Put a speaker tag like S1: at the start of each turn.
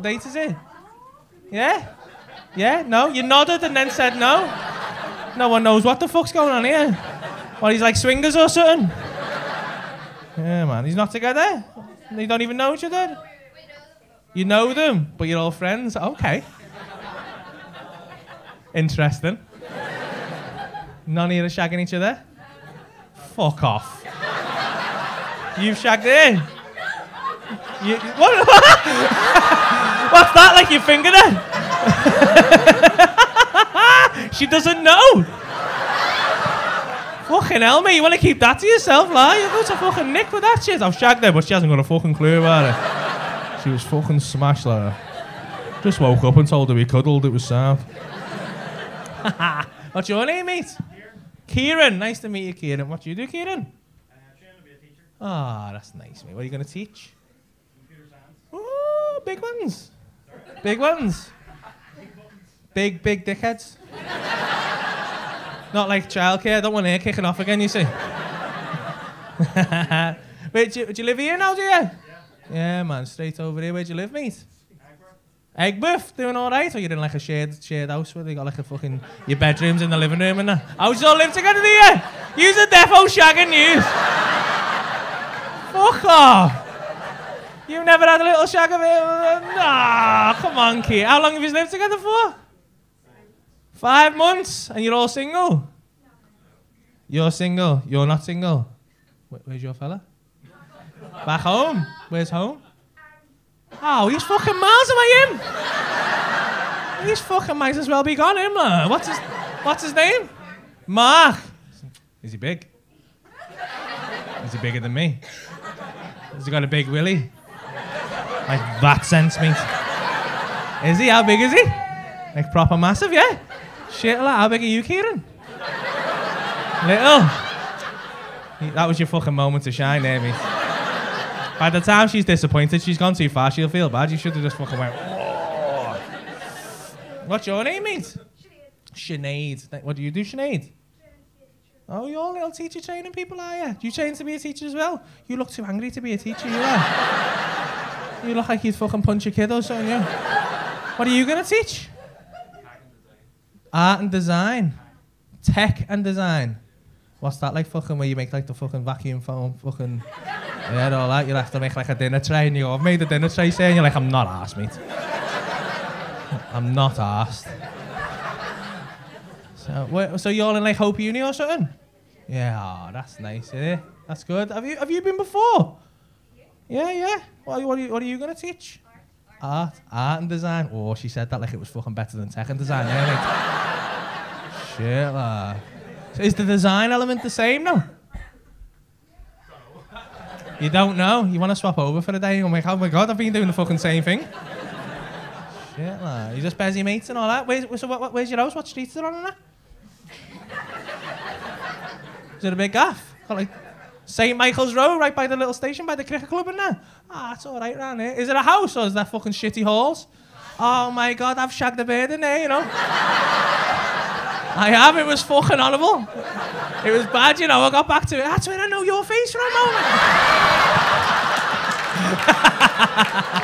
S1: date, is it? Yeah? Yeah? No? You nodded and then said no? No one knows what the fuck's going on here. What, he's like swingers or something? Yeah, man. He's not together? They don't even know each other? You know them, but you're all friends? Okay. Interesting. None of you are shagging each other? Fuck off. You've shagged her? You, what? What's that, like your finger then? she doesn't know. Fucking hell, mate, you want to keep that to yourself, like? You're going to fucking nick with that shit. I've shagged her, but she hasn't got a fucking clue about it. She was fucking smashed like. Just woke up and told her we cuddled, it was sound. What's your name, mate? Kieran. Nice to meet you, Kieran. What do you do, Kieran? Ah, that's nice, mate. What are you going to teach? Computers. Oh, big ones. Big ones. Big, big dickheads. Not like childcare. I don't want hear kicking off again, you see. Wait, do you, do you live here now, do you? Yeah. Yeah, man. Straight over here. Where do you live, mate? Aigburth, doing all right? Or you're in like a shared shared house where they got like a fucking your bedrooms in the living room and that? How's you all live together, do you? Use a defo shagging news. Fuck off. You've never had a little shag of it? Nah, come on, kid. How long have you lived together for? Five months, and you're all single. You're single. You're not single. Where's your fella? Back home. Where's home? Oh, he's fucking miles away, him. He's fucking might as well be gone, him. What's his What's his name? Mark. Is he big? Is he bigger than me? Has he got a big willy? Like that sense, mate. Is he? How big is he? Like proper massive, yeah? Shit, like, how big are you, Kieran? Little. That was your fucking moment to shine eh, there, mate. By the time she's disappointed, she's gone too far, she'll feel bad. You should have just fucking went, "Whoa." What's your name, mate? Sinead. Th- What do you do, Sinead? Oh, you're a little teacher training people, are you? Do you train to be a teacher as well? You look too angry to be a teacher, you are. You look like you'd fucking punch a kid or something, yeah. What are you to teach? Art and design. Tech and design. What's that like fucking where you make like the fucking vacuum foam fucking yeah all that? You'll have to make like a dinner tray and you go, I've made a dinner tray say and you're like, I'm not asked, mate. I'm not asked. So so you're all in like Hope Uni or something? Yeah, oh, that's nice, yeah. That's good. Have you have you been before? Yeah, yeah. What, are you, what are you gonna teach? Art, art and design. Oh, she said that like it was fucking better than tech and design. Yeah, mate. Shit, like. So is the design element the same now? You don't know? You want to swap over for a day? Oh You're like, oh my god, I've been doing the fucking same thing. Shit, like. You just busy mates and all that. Where's, so what, where's your house? What streets are on and that? Is it a big gaff? Like St. Michael's Road, right by the little station, by the cricket club and that? Ah, it's all right round here. Is it a house or is that fucking shitty halls? Oh my god, I've shagged a bird in there, you know. I have, it was fucking horrible. It was bad, you know. I got back to it. That's where I know your face from, moment.